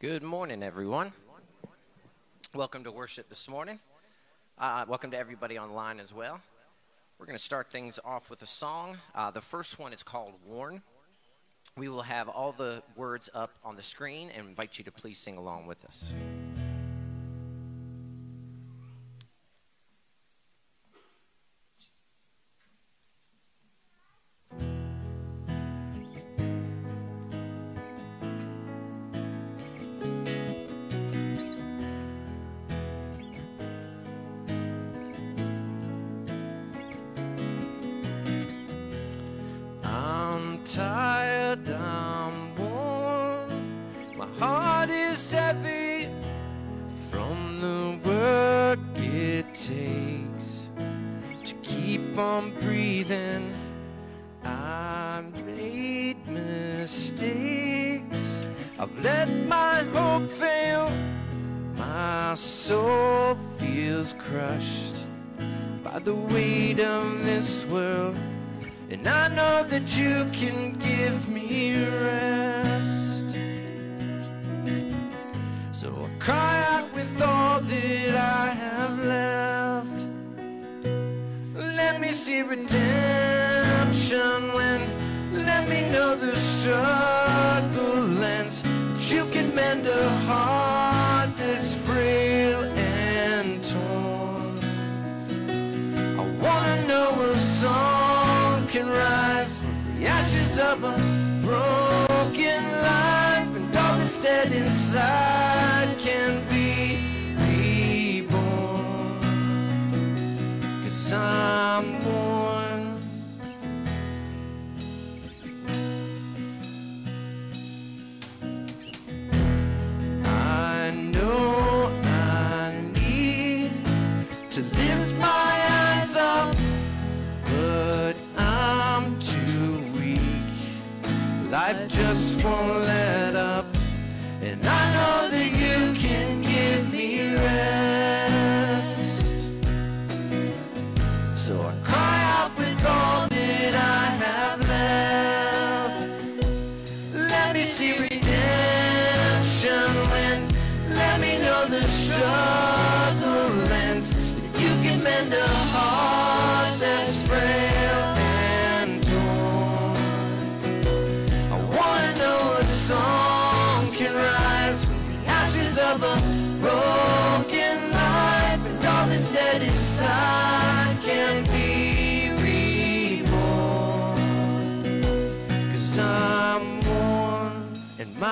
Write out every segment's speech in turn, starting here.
Good morning, everyone. Welcome to worship this morning. Uh, welcome to everybody online as well. We're going to start things off with a song. Uh, the first one is called Worn. We will have all the words up on the screen and invite you to please sing along with us. Just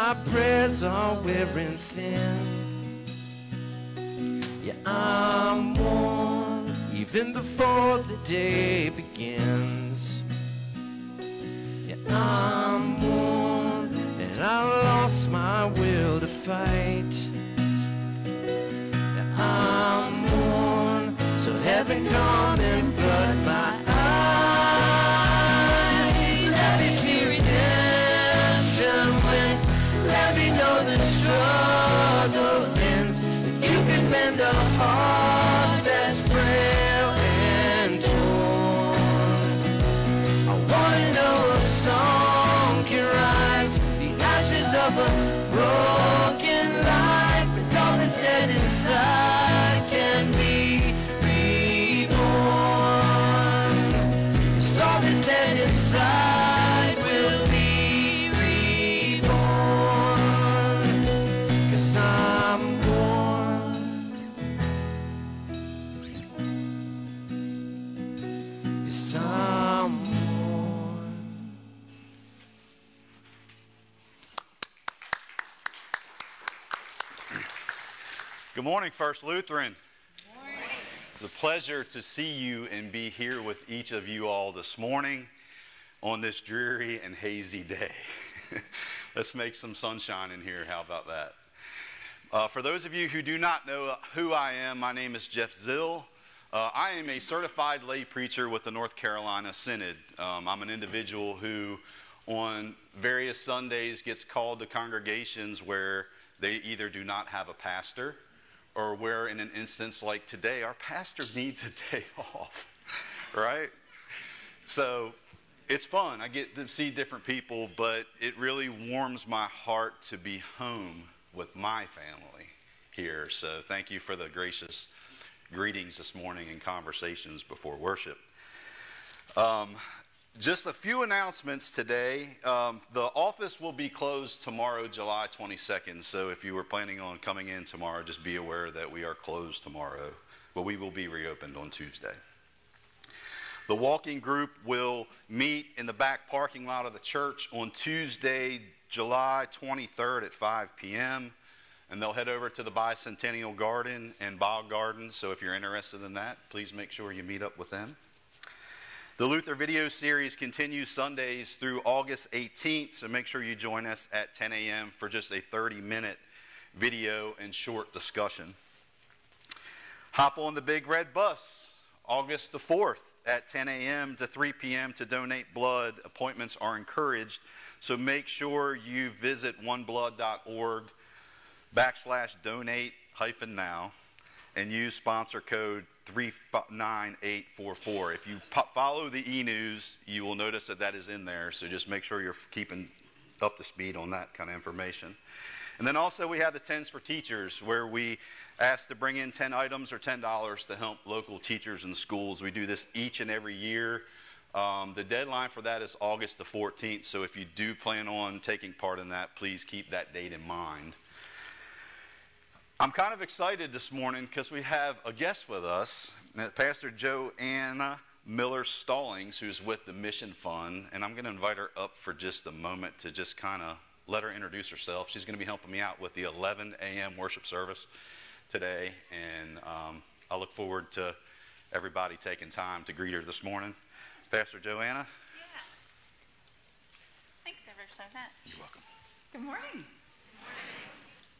my prayers are wearing thin. Yeah, I'm worn even before the day begins. Yeah, I'm worn and I lost my will to fight. Yeah, I'm worn, so heaven come Good morning, First Lutheran. It's a pleasure to see you and be here with each of you all this morning on this dreary and hazy day. Let's make some sunshine in here. How about that? Uh, for those of you who do not know who I am, my name is Jeff Zill. Uh, I am a certified lay preacher with the North Carolina Synod. Um, I'm an individual who, on various Sundays, gets called to congregations where they either do not have a pastor or where, in an instance like today, our pastor needs a day off, right? So it's fun. I get to see different people, but it really warms my heart to be home with my family here. So thank you for the gracious greetings this morning and conversations before worship. Um, just a few announcements today. Um, the office will be closed tomorrow, July 22nd. So if you were planning on coming in tomorrow, just be aware that we are closed tomorrow, but we will be reopened on Tuesday. The walking group will meet in the back parking lot of the church on Tuesday, July 23rd at 5 p.m. And they'll head over to the Bicentennial Garden and Bog Garden. So if you're interested in that, please make sure you meet up with them. The Luther video series continues Sundays through August 18th, so make sure you join us at 10 a.m. for just a 30 minute video and short discussion. Hop on the Big Red Bus August the 4th at 10 a.m. to 3 p.m. to donate blood. Appointments are encouraged, so make sure you visit oneblood.org backslash donate hyphen now and use sponsor code 39844. If you po- follow the e news, you will notice that that is in there. So just make sure you're keeping up to speed on that kind of information. And then also, we have the Tens for Teachers, where we ask to bring in 10 items or $10 to help local teachers and schools. We do this each and every year. Um, the deadline for that is August the 14th. So if you do plan on taking part in that, please keep that date in mind. I'm kind of excited this morning because we have a guest with us, uh, Pastor Joanna Miller Stallings, who's with the Mission Fund. And I'm going to invite her up for just a moment to just kind of let her introduce herself. She's going to be helping me out with the 11 a.m. worship service today. And um, I look forward to everybody taking time to greet her this morning. Pastor Joanna. Yeah. Thanks ever so much. You're welcome. Good morning.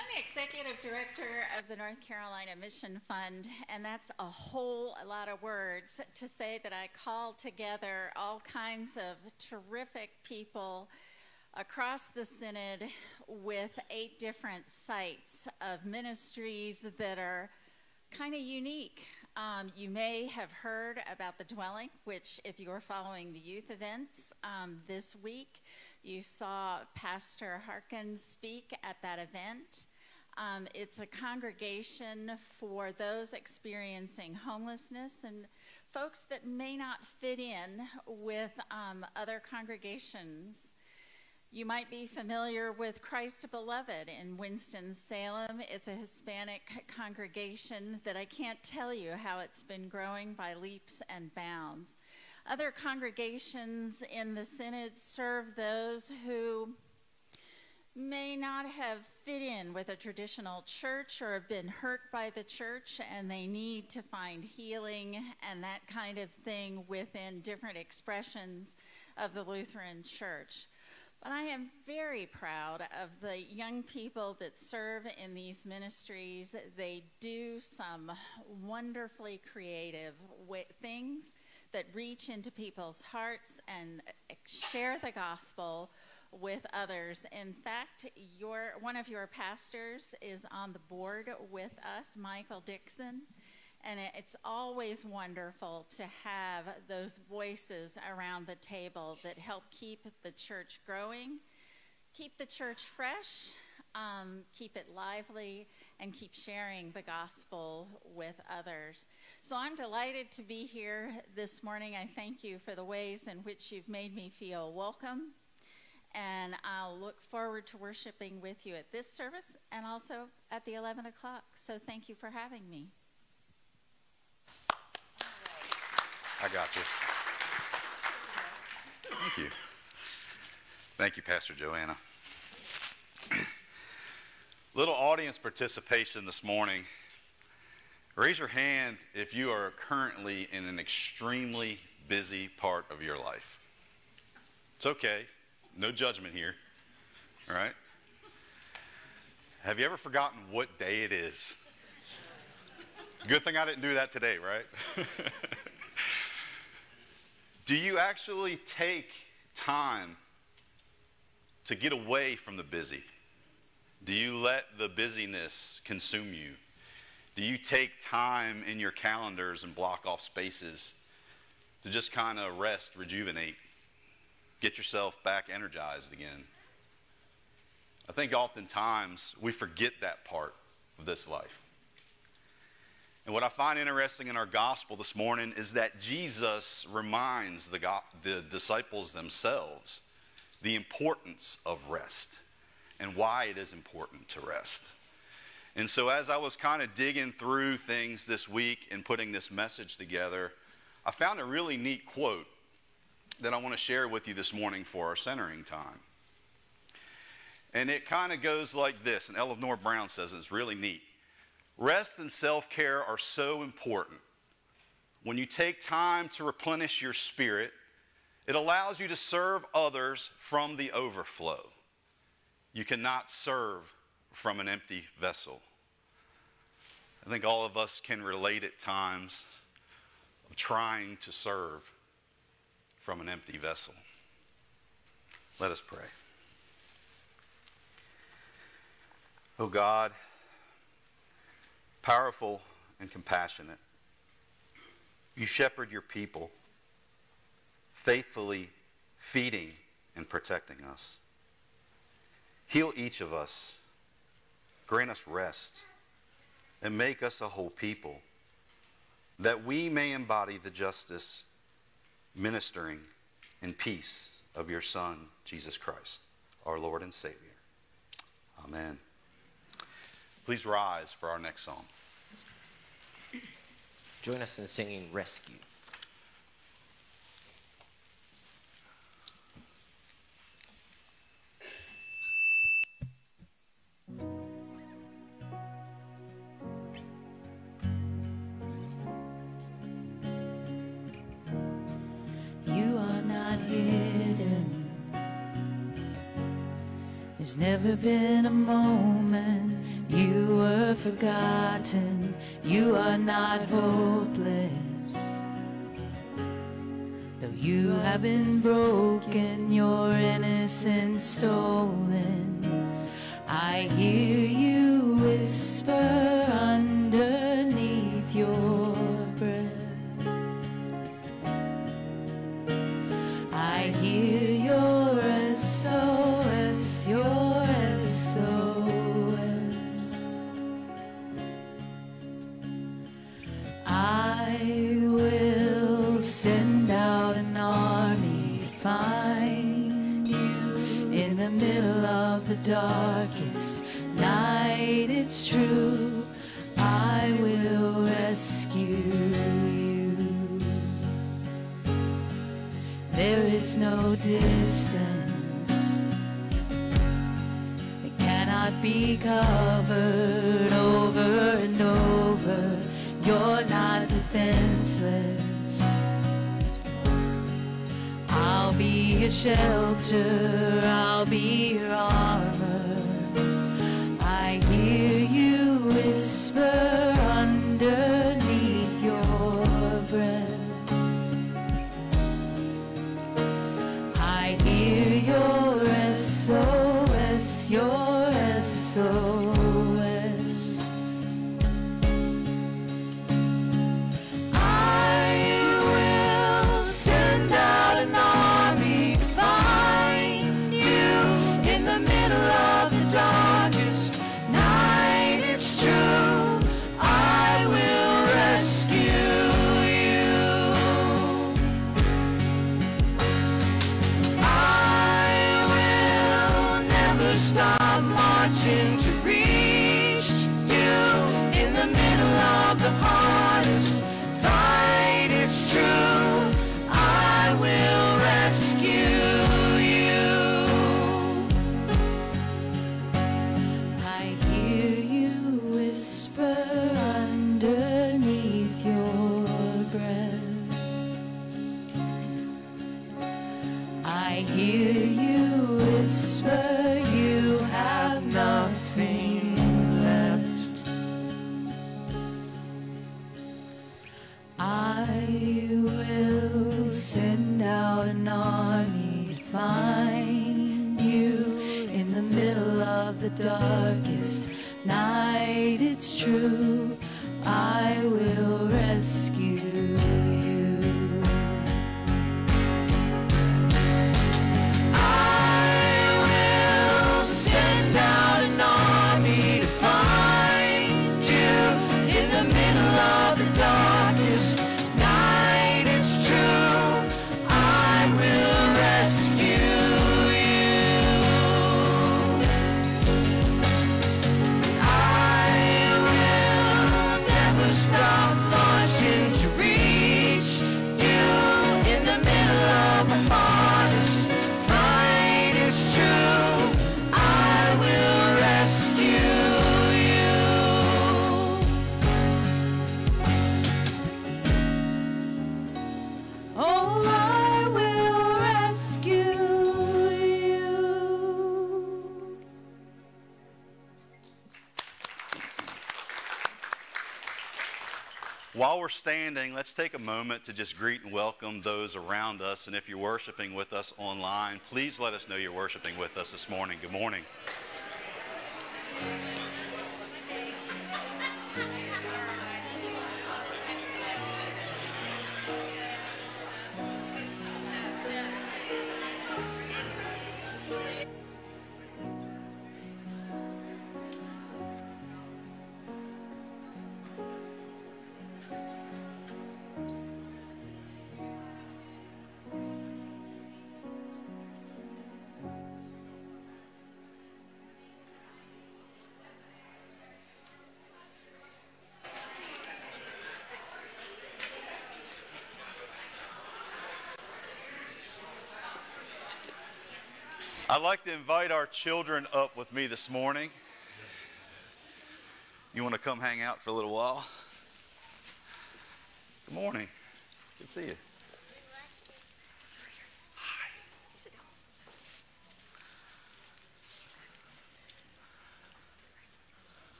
I'm the executive director of the North Carolina Mission Fund, and that's a whole lot of words to say that I call together all kinds of terrific people across the Synod with eight different sites of ministries that are kind of unique. Um, you may have heard about the dwelling, which, if you were following the youth events um, this week, you saw Pastor Harkins speak at that event. Um, it's a congregation for those experiencing homelessness and folks that may not fit in with um, other congregations. You might be familiar with Christ Beloved in Winston-Salem. It's a Hispanic congregation that I can't tell you how it's been growing by leaps and bounds. Other congregations in the Synod serve those who may not have fit in with a traditional church or have been hurt by the church and they need to find healing and that kind of thing within different expressions of the Lutheran Church. But I am very proud of the young people that serve in these ministries. They do some wonderfully creative things that reach into people's hearts and share the gospel with others. In fact, your one of your pastors is on the board with us, Michael Dixon. And it's always wonderful to have those voices around the table that help keep the church growing, keep the church fresh, um, keep it lively, and keep sharing the gospel with others. So I'm delighted to be here this morning. I thank you for the ways in which you've made me feel welcome and I'll look forward to worshiping with you at this service and also at the 11 o'clock. So thank you for having me. I got you. Thank you. Thank you, Pastor Joanna. Little audience participation this morning. Raise your hand if you are currently in an extremely busy part of your life. It's okay. No judgment here. All right? Have you ever forgotten what day it is? Good thing I didn't do that today, right? do you actually take time to get away from the busy? Do you let the busyness consume you? Do you take time in your calendars and block off spaces to just kind of rest, rejuvenate? Get yourself back energized again. I think oftentimes we forget that part of this life. And what I find interesting in our gospel this morning is that Jesus reminds the, go- the disciples themselves the importance of rest and why it is important to rest. And so, as I was kind of digging through things this week and putting this message together, I found a really neat quote that I want to share with you this morning for our centering time. And it kind of goes like this, and Eleanor Brown says it's really neat. Rest and self care are so important. When you take time to replenish your spirit, it allows you to serve others from the overflow. You cannot serve from an empty vessel. I think all of us can relate at times of trying to serve from an empty vessel. Let us pray. Oh God, powerful and compassionate, you shepherd your people, faithfully feeding and protecting us. Heal each of us, grant us rest, and make us a whole people, that we may embody the justice, ministering, in peace of your Son, Jesus Christ, our Lord and Savior. Amen. Please rise for our next song. Join us in singing Rescue. There's never been a moment you were forgotten. You are not hopeless. Though you have been broken, your innocence stolen. I hear you whisper darkest night. It's true, I will rescue you. There is no distance that cannot be covered over and over. You're not defenseless. I'll be your shelter, I'll be While we're standing, let's take a moment to just greet and welcome those around us. And if you're worshiping with us online, please let us know you're worshiping with us this morning. Good morning. I'd like to invite our children up with me this morning. You want to come hang out for a little while? Good morning. Good to see you. Hi.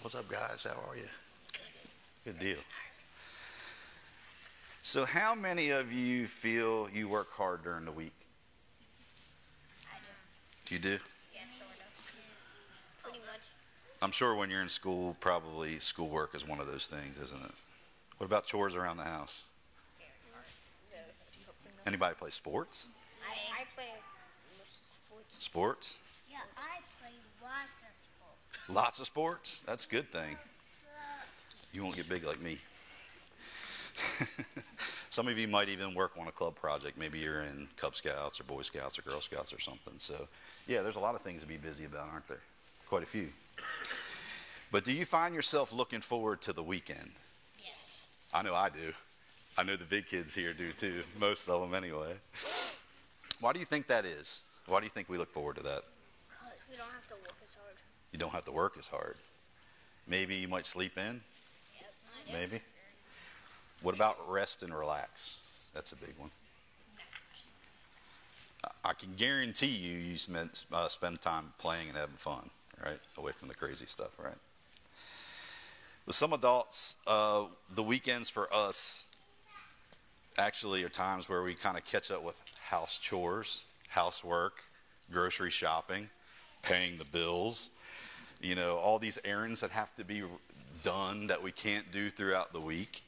What's up, guys? How are you? Good deal. So, how many of you feel you work hard during the week? You do? Yeah, sort of. Pretty much. I'm sure when you're in school, probably schoolwork is one of those things, isn't it? What about chores around the house? Anybody play sports? I, I play sports. Sports? Yeah, I play lots of sports. Lots of sports? That's a good thing. You won't get big like me. Some of you might even work on a club project. Maybe you're in Cub Scouts or Boy Scouts or Girl Scouts or something. So, yeah, there's a lot of things to be busy about, aren't there? Quite a few. But do you find yourself looking forward to the weekend? Yes. I know I do. I know the big kids here do too, most of them anyway. Why do you think that is? Why do you think we look forward to that? But we don't have to work as hard. You don't have to work as hard. Maybe you might sleep in, Yep. maybe. What about rest and relax? That's a big one. I- can guarantee you, you spend, uh, spend time playing and having fun, right? Away from the crazy stuff, right? With some adults, uh, the weekends for us actually are times where we kind of catch up with house chores, housework, grocery shopping, paying the bills, you know, all these errands that have to be done that we can't do throughout the week.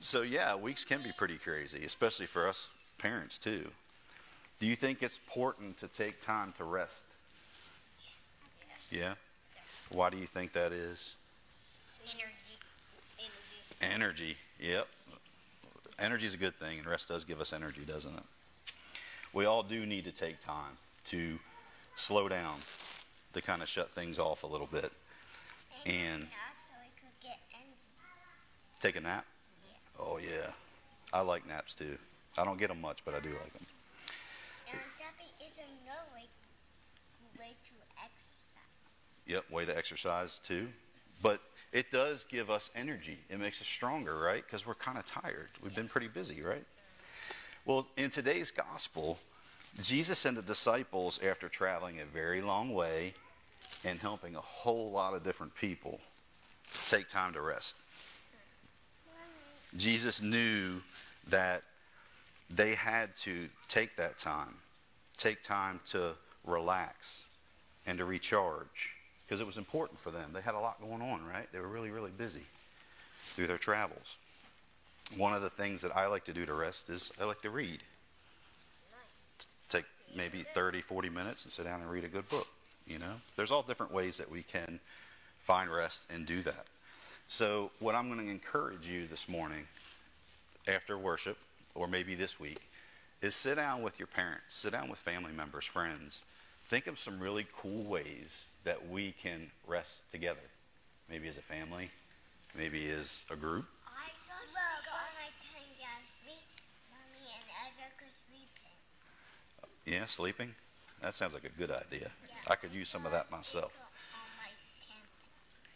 So, yeah, weeks can be pretty crazy, especially for us parents, too. Do you think it's important to take time to rest? Yeah? Why do you think that is? Energy. Energy. Energy, yep. Energy is a good thing, and rest does give us energy, doesn't it? We all do need to take time to slow down, to kind of shut things off a little bit, and so we could get energy. take a nap. Oh, yeah. I like naps too. I don't get them much, but I do like them. And Debbie is another way, way to exercise. Yep, way to exercise too. But it does give us energy. It makes us stronger, right? Because we're kind of tired. We've been pretty busy, right? Well, in today's gospel, Jesus and the disciples, after traveling a very long way and helping a whole lot of different people, take time to rest. Jesus knew that they had to take that time, take time to relax and to recharge because it was important for them. They had a lot going on, right? They were really, really busy through their travels. One of the things that I like to do to rest is I like to read. Take maybe 30, 40 minutes and sit down and read a good book, you know? There's all different ways that we can find rest and do that. So, what I'm going to encourage you this morning after worship, or maybe this week, is sit down with your parents, sit down with family members, friends. Think of some really cool ways that we can rest together. Maybe as a family, maybe as a group. I saw Look, all my time down. Me, mommy, and Ezra could sleep in. Yeah, sleeping? That sounds like a good idea. I could use some of that myself.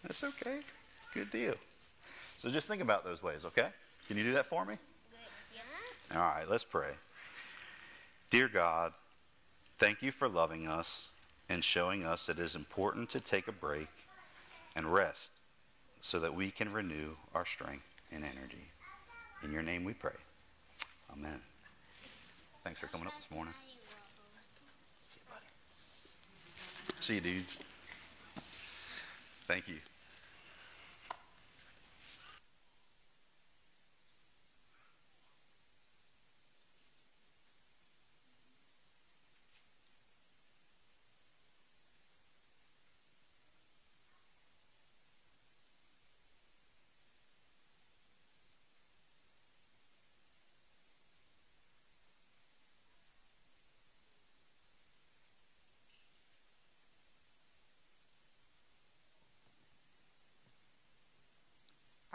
That's okay. Good deal. So just think about those ways, okay? Can you do that for me? Yeah. All right, let's pray. Dear God, thank you for loving us and showing us it is important to take a break and rest so that we can renew our strength and energy. In your name we pray. Amen. Thanks for coming up this morning. See you, dudes. Thank you.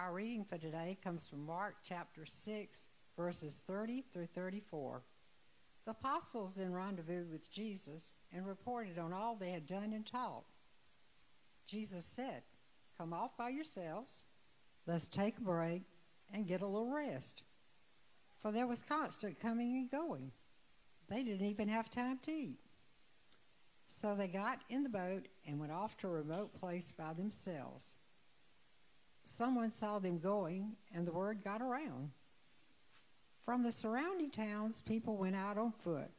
Our reading for today comes from Mark chapter 6, verses 30 through 34. The apostles then rendezvoused with Jesus and reported on all they had done and taught. Jesus said, Come off by yourselves, let's take a break and get a little rest. For there was constant coming and going. They didn't even have time to eat. So they got in the boat and went off to a remote place by themselves someone saw them going, and the word got around. From the surrounding towns, people went out on foot,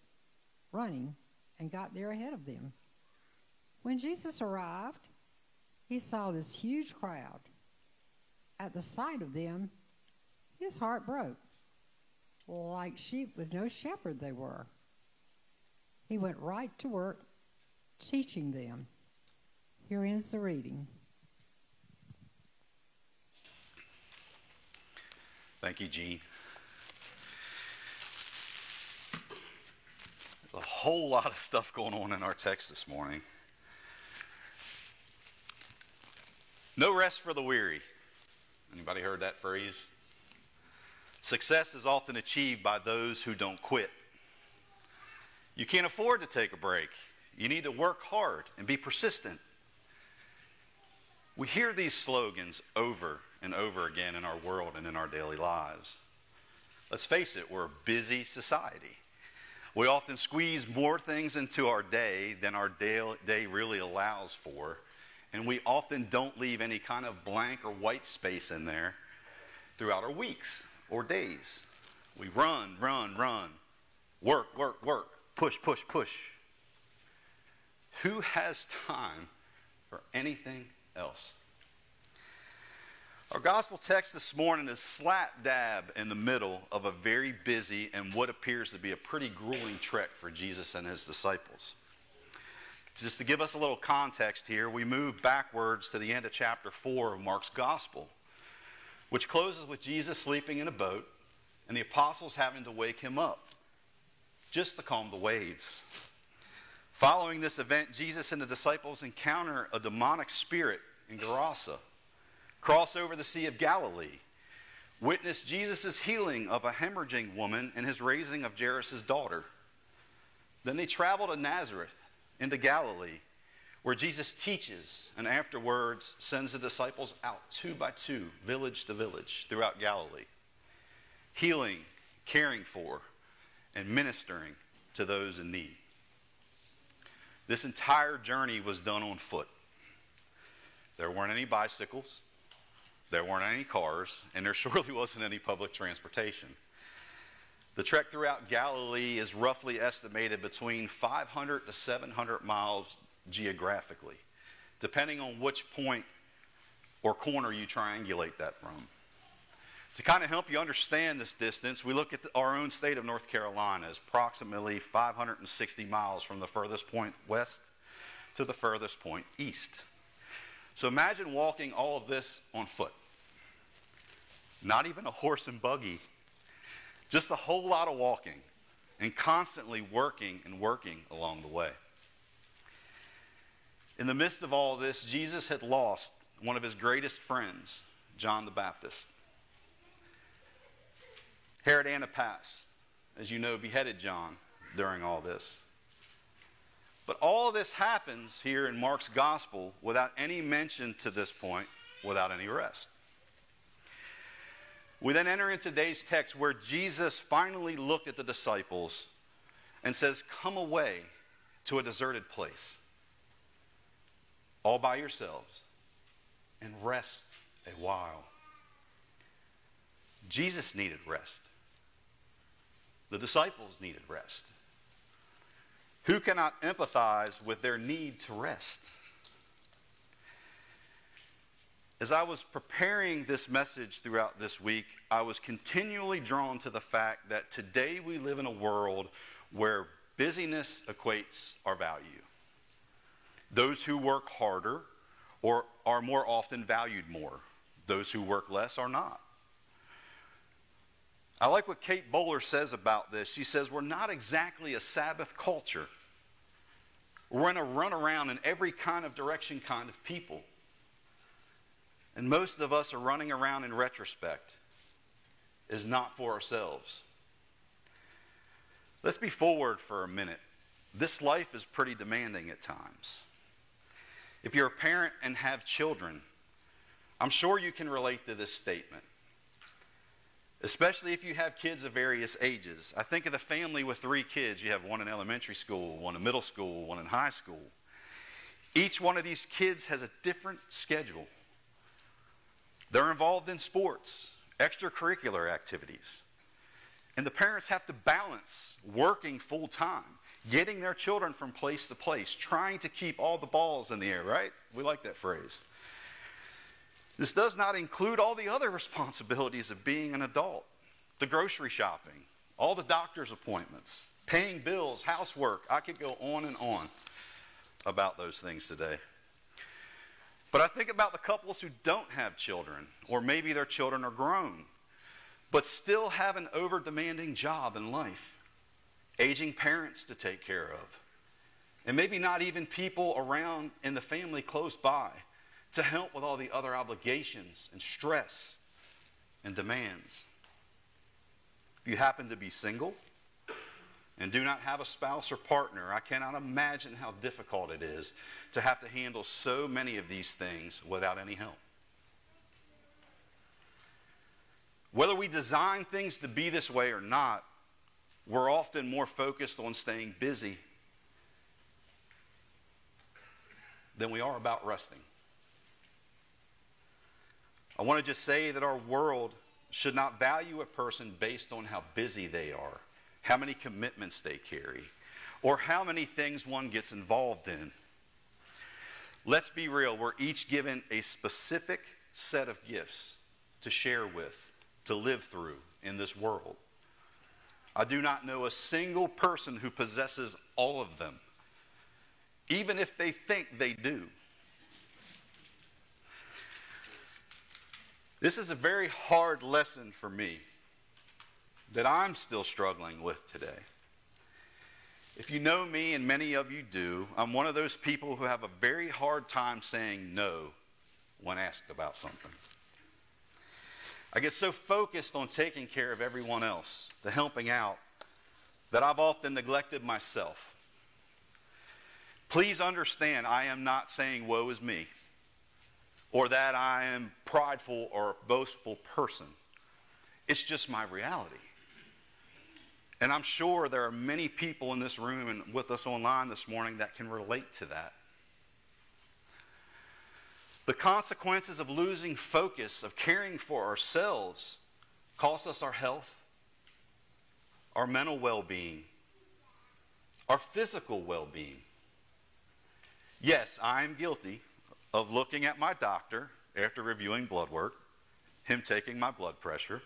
running, and got there ahead of them. When Jesus arrived, he saw this huge crowd. At the sight of them, his heart broke. Like sheep with no shepherd, they were. He went right to work teaching them. Here ends the reading. Thank you, Gene. a whole lot of stuff going on in our text this morning. No rest for the weary. Anybody heard that phrase? Success is often achieved by those who don't quit. You can't afford to take a break. You need to work hard and be persistent. We hear these slogans over and over again in our world and in our daily lives. Let's face it, we're a busy society. We often squeeze more things into our day than our day really allows for, and we often don't leave any kind of blank or white space in there throughout our weeks or days. We run, run, run, work, work, work, push, push, push. Who has time for anything else? Our gospel text this morning is slap dab in the middle of a very busy and what appears to be a pretty grueling trek for Jesus and his disciples. Just to give us a little context here, we move backwards to the end of chapter 4 of Mark's gospel, which closes with Jesus sleeping in a boat and the apostles having to wake him up just to calm the waves. Following this event, Jesus and the disciples encounter a demonic spirit in Gerasa cross over the Sea of Galilee, witness Jesus' healing of a hemorrhaging woman and his raising of Jairus' daughter. Then they travel to Nazareth into Galilee, where Jesus teaches and afterwards sends the disciples out two by two, village to village throughout Galilee, healing, caring for, and ministering to those in need. This entire journey was done on foot. There weren't any bicycles. There weren't any cars, and there surely wasn't any public transportation. The trek throughout Galilee is roughly estimated between 500 to 700 miles geographically, depending on which point or corner you triangulate that from. To kind of help you understand this distance, we look at the, our own state of North Carolina as approximately 560 miles from the furthest point west to the furthest point east. So imagine walking all of this on foot. Not even a horse and buggy, just a whole lot of walking and constantly working and working along the way. In the midst of all this, Jesus had lost one of his greatest friends, John the Baptist. Herod Antipas, as you know, beheaded John during all this. But all of this happens here in Mark's gospel without any mention to this point, without any rest. We then enter into today's text where Jesus finally looked at the disciples and says, Come away to a deserted place, all by yourselves, and rest a while. Jesus needed rest. The disciples needed rest. Who cannot empathize with their need to rest? As I was preparing this message throughout this week, I was continually drawn to the fact that today we live in a world where busyness equates our value. Those who work harder or are more often valued more. Those who work less are not. I like what Kate Bowler says about this. She says, We're not exactly a Sabbath culture. We're in a run around in every kind of direction kind of people. And most of us are running around in retrospect, is not for ourselves. Let's be forward for a minute. This life is pretty demanding at times. If you're a parent and have children, I'm sure you can relate to this statement especially if you have kids of various ages. I think of the family with three kids. You have one in elementary school, one in middle school, one in high school. Each one of these kids has a different schedule. They're involved in sports, extracurricular activities. And the parents have to balance working full time, getting their children from place to place, trying to keep all the balls in the air, right? We like that phrase. This does not include all the other responsibilities of being an adult the grocery shopping, all the doctor's appointments, paying bills, housework. I could go on and on about those things today. But I think about the couples who don't have children, or maybe their children are grown, but still have an over demanding job in life, aging parents to take care of, and maybe not even people around in the family close by to help with all the other obligations and stress and demands. If you happen to be single and do not have a spouse or partner, I cannot imagine how difficult it is to have to handle so many of these things without any help. Whether we design things to be this way or not, we're often more focused on staying busy than we are about resting. I want to just say that our world should not value a person based on how busy they are, how many commitments they carry, or how many things one gets involved in. Let's be real, we're each given a specific set of gifts to share with, to live through in this world. I do not know a single person who possesses all of them, even if they think they do. This is a very hard lesson for me that I'm still struggling with today. If you know me, and many of you do, I'm one of those people who have a very hard time saying no when asked about something. I get so focused on taking care of everyone else, the helping out, that I've often neglected myself. Please understand, I am not saying woe is me or that I am prideful or boastful person. It's just my reality. And I'm sure there are many people in this room and with us online this morning that can relate to that. The consequences of losing focus, of caring for ourselves, cost us our health, our mental well being, our physical well being. Yes, I am guilty of looking at my doctor after reviewing blood work, him taking my blood pressure,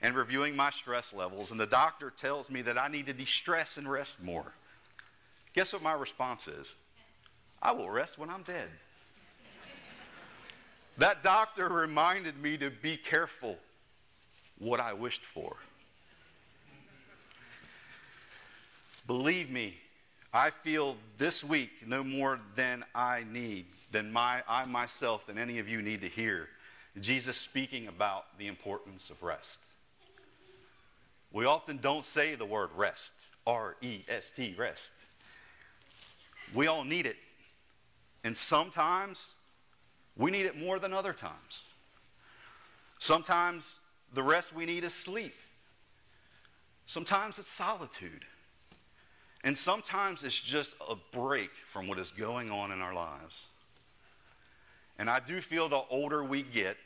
and reviewing my stress levels, and the doctor tells me that I need to de stress and rest more. Guess what my response is? I will rest when I'm dead. that doctor reminded me to be careful what I wished for. Believe me, I feel this week no more than I need than my, I myself, than any of you need to hear Jesus speaking about the importance of rest. We often don't say the word rest, R E S T, rest. We all need it. And sometimes we need it more than other times. Sometimes the rest we need is sleep. Sometimes it's solitude. And sometimes it's just a break from what is going on in our lives. And I do feel the older we get,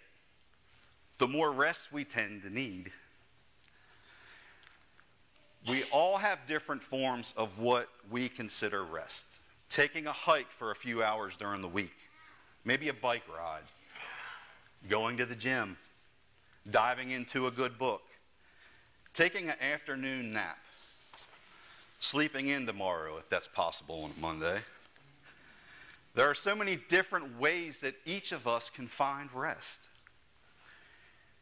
the more rest we tend to need. We all have different forms of what we consider rest. Taking a hike for a few hours during the week, maybe a bike ride, going to the gym, diving into a good book, taking an afternoon nap, sleeping in tomorrow if that's possible on Monday. There are so many different ways that each of us can find rest.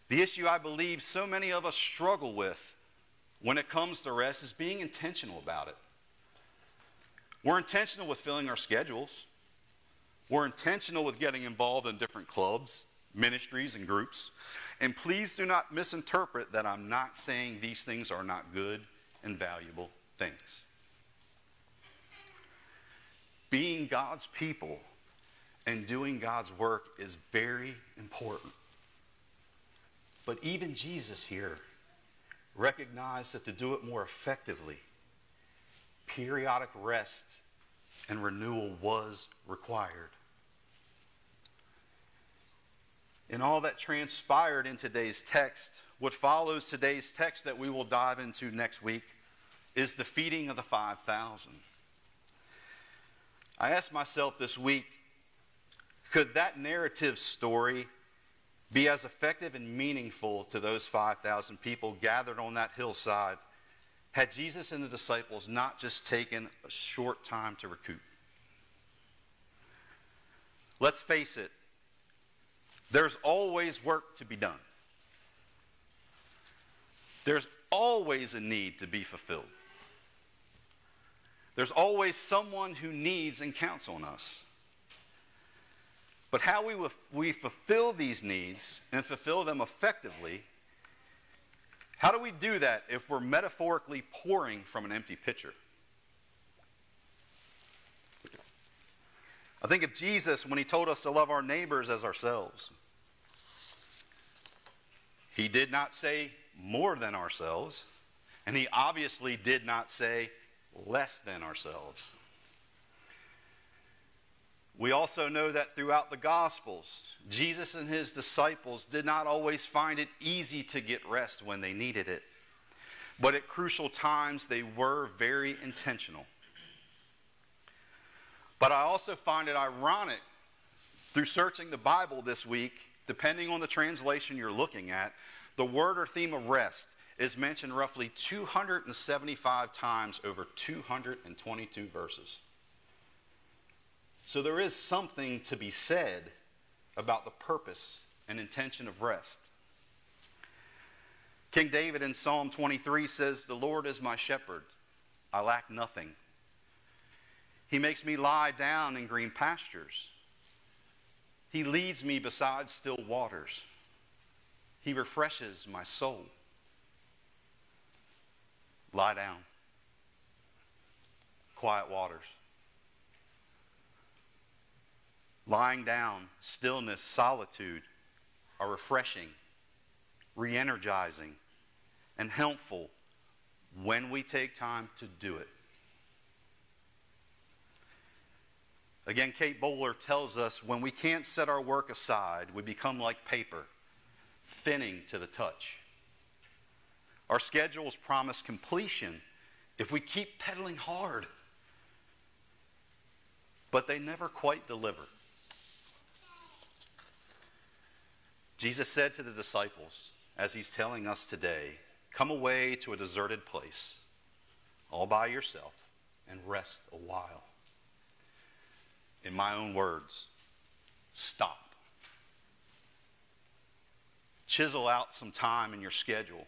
The issue I believe so many of us struggle with when it comes to rest is being intentional about it. We're intentional with filling our schedules. We're intentional with getting involved in different clubs, ministries, and groups. And please do not misinterpret that I'm not saying these things are not good and valuable things. Being God's people and doing God's work is very important. But even Jesus here recognized that to do it more effectively, periodic rest and renewal was required. In all that transpired in today's text, what follows today's text that we will dive into next week is the feeding of the 5,000. I asked myself this week could that narrative story be as effective and meaningful to those 5,000 people gathered on that hillside had Jesus and the disciples not just taken a short time to recoup? Let's face it, there's always work to be done. There's always a need to be fulfilled. There's always someone who needs and counts on us. But how we, we fulfill these needs and fulfill them effectively, how do we do that if we're metaphorically pouring from an empty pitcher? I think of Jesus when he told us to love our neighbors as ourselves. He did not say more than ourselves, and he obviously did not say less than ourselves. We also know that throughout the Gospels, Jesus and his disciples did not always find it easy to get rest when they needed it. But at crucial times, they were very intentional. But I also find it ironic through searching the Bible this week depending on the translation you're looking at, the word or theme of rest is mentioned roughly 275 times over 222 verses. So there is something to be said about the purpose and intention of rest. King David in Psalm 23 says, The Lord is my shepherd, I lack nothing. He makes me lie down in green pastures. He leads me beside still waters. He refreshes my soul. Lie down. Quiet waters. Lying down, stillness, solitude are refreshing, re energizing, and helpful when we take time to do it. Again, Kate Bowler tells us when we can't set our work aside, we become like paper, thinning to the touch. Our schedules promise completion if we keep pedaling hard, but they never quite deliver. Jesus said to the disciples, as he's telling us today, come away to a deserted place all by yourself and rest a while in my own words, stop. Chisel out some time in your schedule,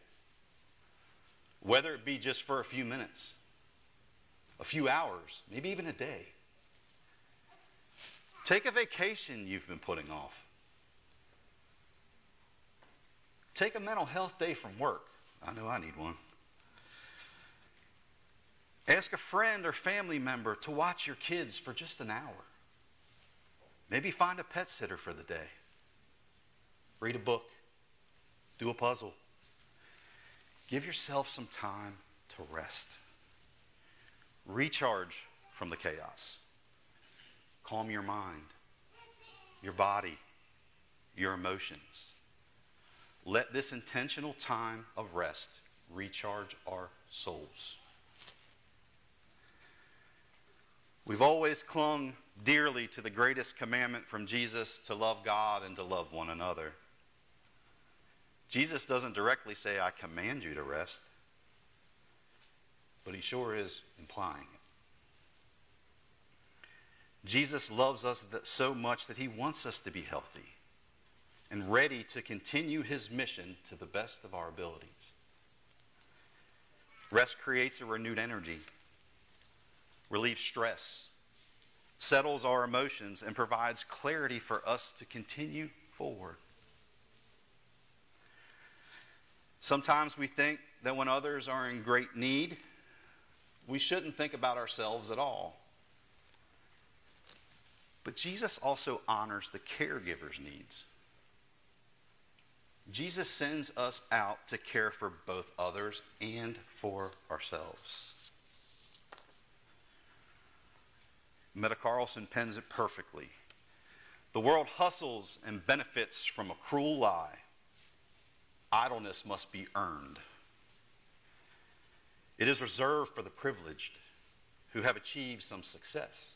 whether it be just for a few minutes, a few hours, maybe even a day. Take a vacation you've been putting off. Take a mental health day from work. I know I need one. Ask a friend or family member to watch your kids for just an hour. Maybe find a pet sitter for the day. Read a book. Do a puzzle. Give yourself some time to rest. Recharge from the chaos. Calm your mind, your body, your emotions. let this intentional time of rest recharge our souls. We've always clung dearly to the greatest commandment from Jesus to love God and to love one another. Jesus doesn't directly say, I command you to rest, but he sure is implying it. Jesus loves us so much that he wants us to be healthy and ready to continue his mission to the best of our abilities. Rest creates a renewed energy, relieves stress, settles our emotions, and provides clarity for us to continue forward. Sometimes we think that when others are in great need, we shouldn't think about ourselves at all. But Jesus also honors the caregiver's needs. Jesus sends us out to care for both others and for ourselves. Meta Carlson pens it perfectly. The world hustles and benefits from a cruel lie. Idleness must be earned. It is reserved for the privileged who have achieved some success.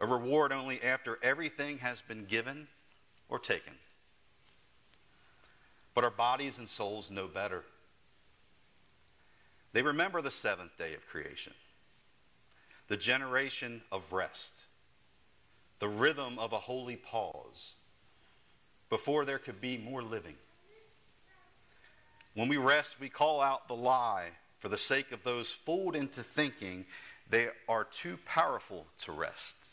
A reward only after everything has been given or taken. But our bodies and souls know better. They remember the seventh day of creation, the generation of rest, the rhythm of a holy pause before there could be more living. When we rest, we call out the lie for the sake of those fooled into thinking they are too powerful to rest,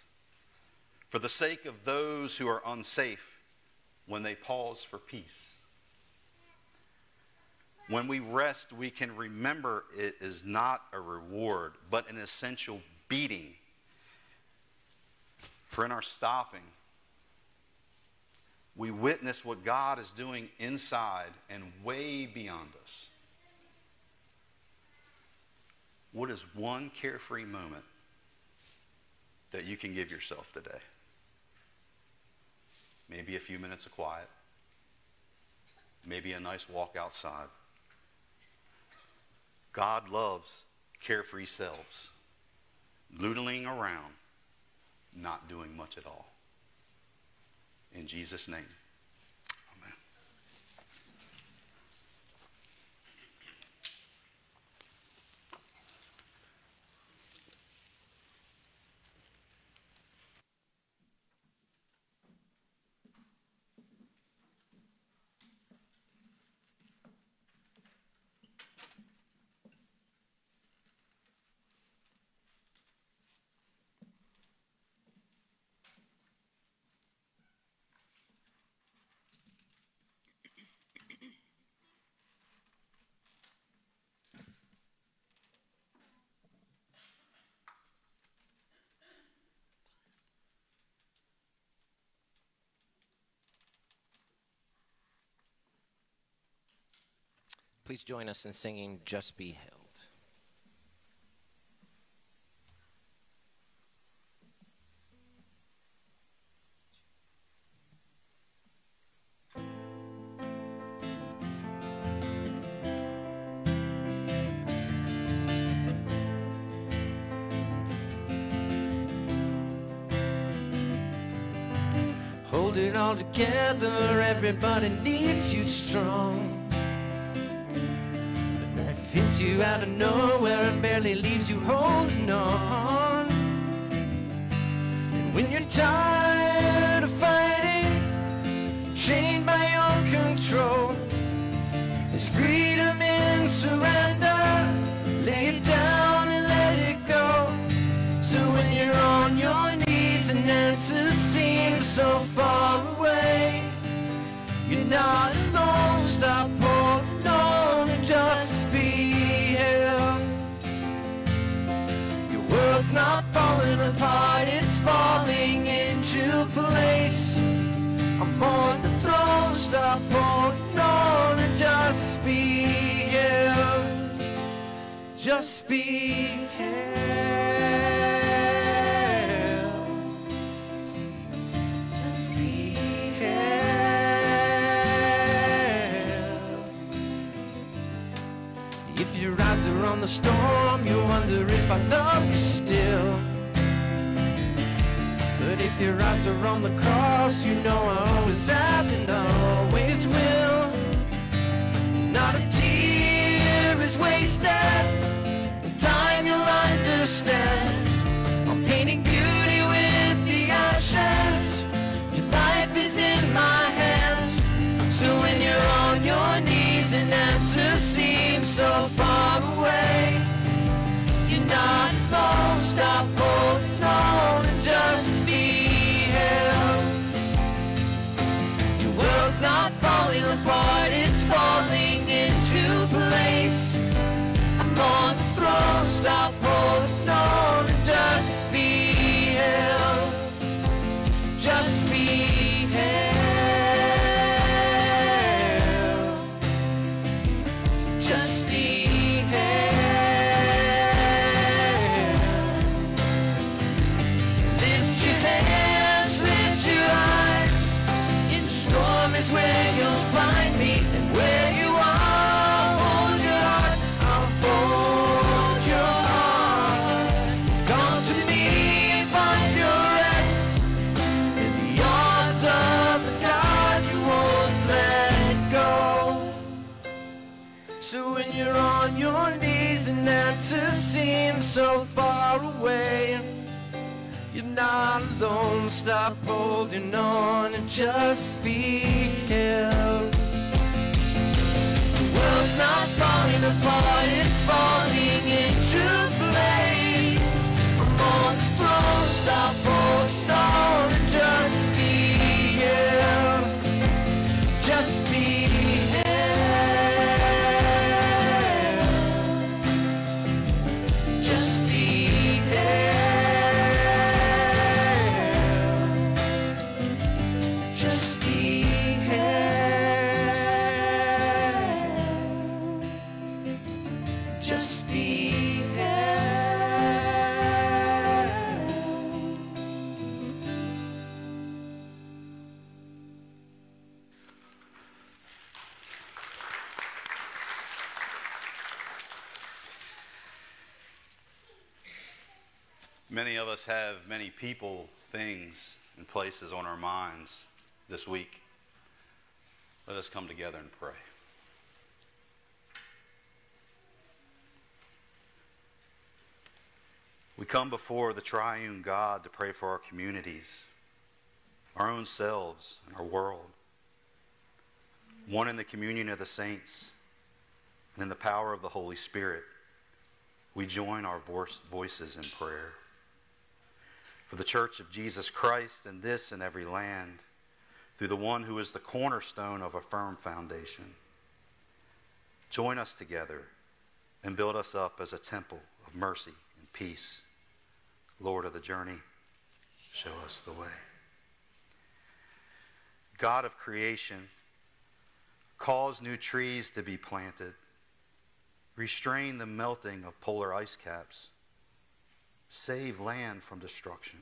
for the sake of those who are unsafe when they pause for peace. When we rest, we can remember it is not a reward, but an essential beating. For in our stopping, we witness what God is doing inside and way beyond us. What is one carefree moment that you can give yourself today? Maybe a few minutes of quiet. Maybe a nice walk outside. God loves carefree selves, noodling around, not doing much at all. In Jesus' name, Please join us in singing Just Be Held. Hold it all together, everybody needs you strong. Hits you out of nowhere and barely leaves you holding on. And when you're tired of fighting, chained by your control, there's freedom in surrender. Lay it down and let it go. So when you're on your knees and answers seem so far away, you're not alone. Stop not falling apart, it's falling into place. I'm on the throne. Stop holding on and just be held. Just be held. On the storm, you wonder if I love you still. But if your eyes are on the cross, you know I always have and I always will. Not a tear is wasted. Stop holding on and just be held. The world's not falling apart, it's falling us have many people, things, and places on our minds this week. Let us come together and pray. We come before the triune God to pray for our communities, our own selves, and our world. One in the communion of the saints and in the power of the Holy Spirit, we join our voices in prayer. For the church of Jesus Christ in this and every land, through the one who is the cornerstone of a firm foundation. Join us together and build us up as a temple of mercy and peace. Lord of the journey, show us the way. God of creation, cause new trees to be planted. Restrain the melting of polar ice caps. Save land from destruction.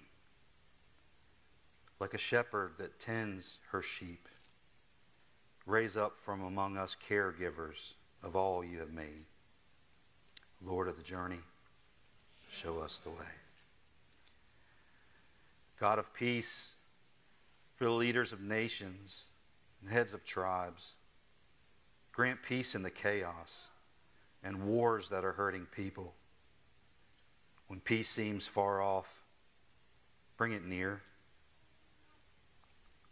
Like a shepherd that tends her sheep, raise up from among us caregivers of all you have made. Lord of the journey, show us the way. God of peace, for the leaders of nations and heads of tribes, grant peace in the chaos and wars that are hurting people. When peace seems far off, bring it near.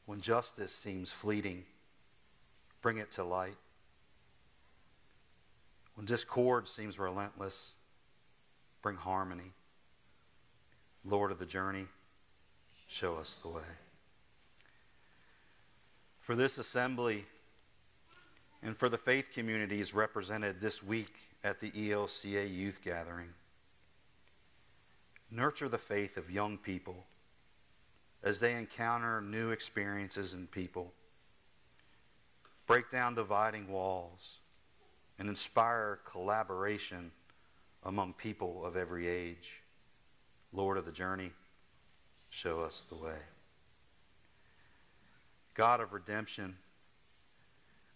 When justice seems fleeting, bring it to light. When discord seems relentless, bring harmony. Lord of the journey, show us the way. For this assembly and for the faith communities represented this week at the ELCA youth gathering, nurture the faith of young people as they encounter new experiences and people. Break down dividing walls and inspire collaboration among people of every age. Lord of the journey, show us the way. God of redemption,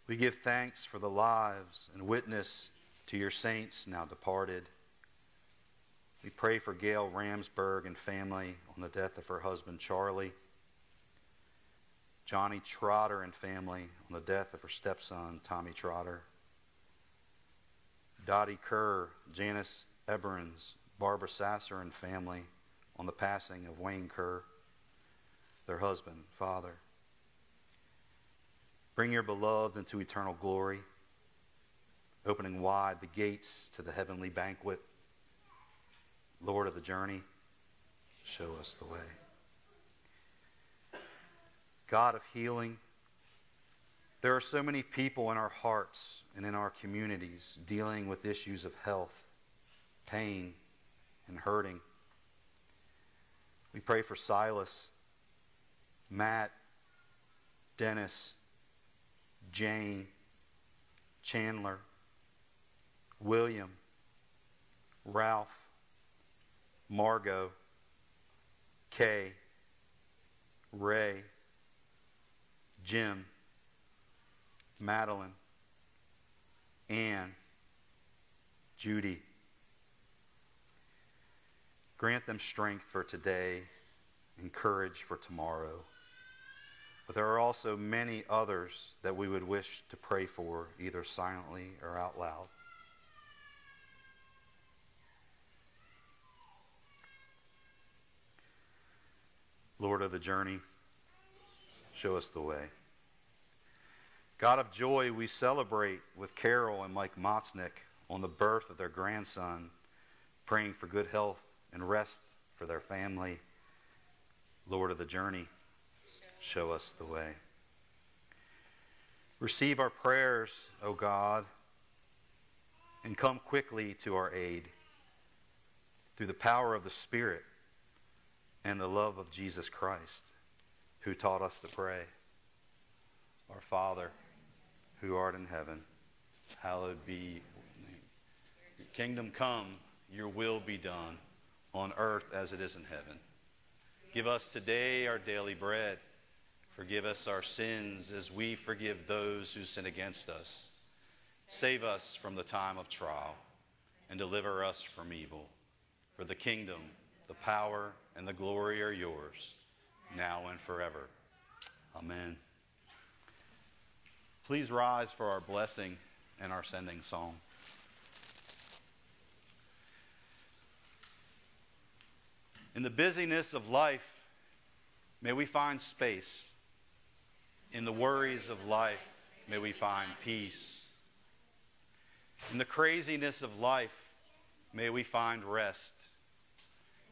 we give thanks for the lives and witness to your saints now departed. We pray for Gail Ramsberg and family on the death of her husband Charlie. Johnny Trotter and family on the death of her stepson Tommy Trotter. Dottie Kerr, Janice Eberens, Barbara Sasser and family on the passing of Wayne Kerr, their husband, father. Bring your beloved into eternal glory, opening wide the gates to the heavenly banquet. Lord of the journey, show us the way. God of healing, there are so many people in our hearts and in our communities dealing with issues of health, pain, and hurting. We pray for Silas, Matt, Dennis, Jane, Chandler, William, Ralph, Margot, Kay, Ray, Jim, Madeline, Anne, Judy. Grant them strength for today and courage for tomorrow. But there are also many others that we would wish to pray for, either silently or out loud. Lord of the journey, show us the way. God of joy, we celebrate with Carol and Mike Motznick on the birth of their grandson, praying for good health and rest for their family. Lord of the journey, show us the way. Receive our prayers, O God, and come quickly to our aid through the power of the Spirit and the love of Jesus Christ, who taught us to pray. Our Father, who art in heaven, hallowed be your kingdom come, your will be done on earth as it is in heaven. Give us today our daily bread. Forgive us our sins as we forgive those who sin against us. Save us from the time of trial and deliver us from evil. For the kingdom, the power, and the glory are yours, now and forever. Amen. Please rise for our blessing and our sending song. In the busyness of life, may we find space. In the worries of life, may we find peace. In the craziness of life, may we find rest.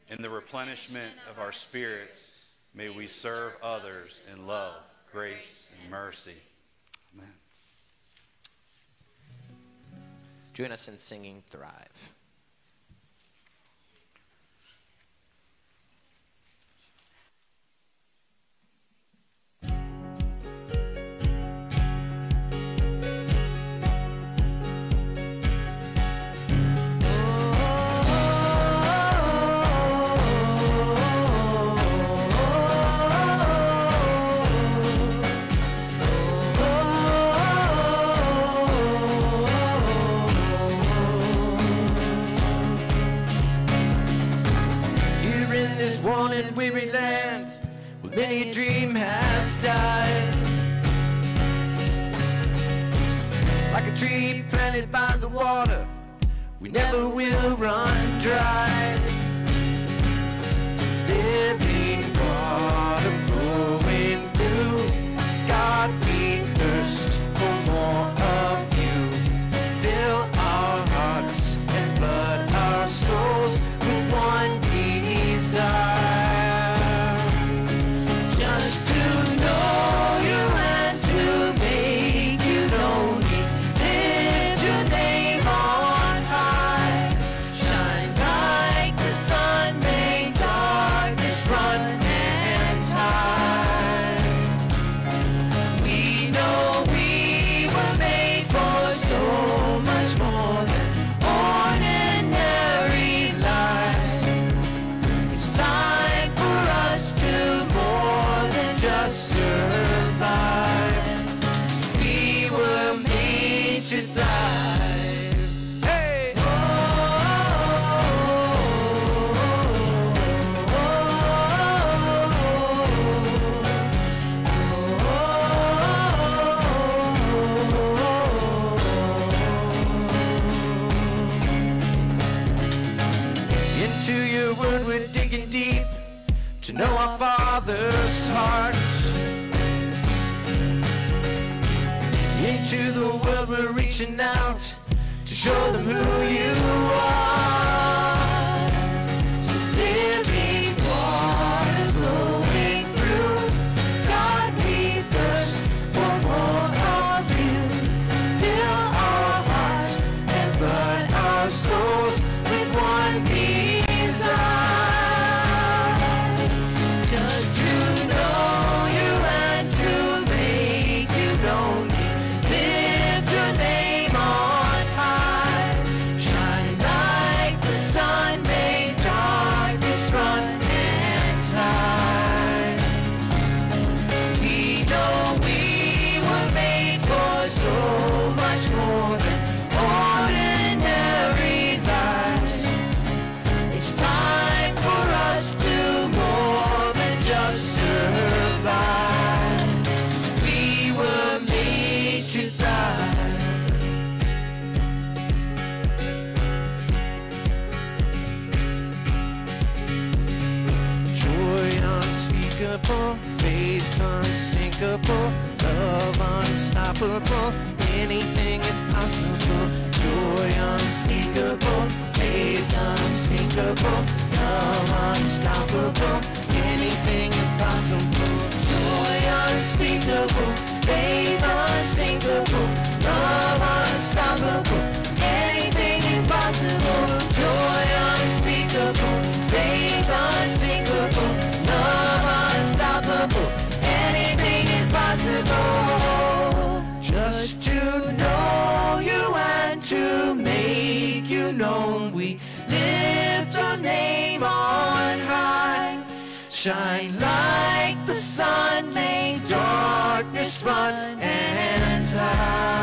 In the replenishment of our spirits, may we serve others in love, grace, and mercy. Amen. Join us in singing Thrive. In and weary land, where many a dream has died. Like a tree planted by the water, we never will run dry. Show them who you darkness run and hide.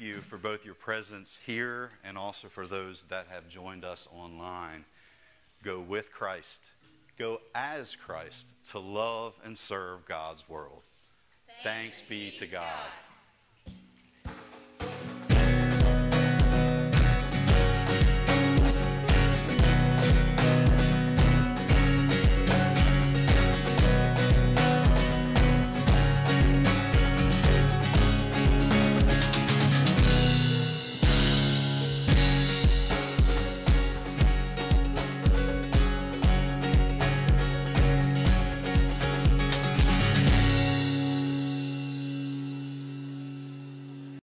you for both your presence here and also for those that have joined us online. Go with Christ, go as Christ to love and serve God's world. Thanks, Thanks be to God. God.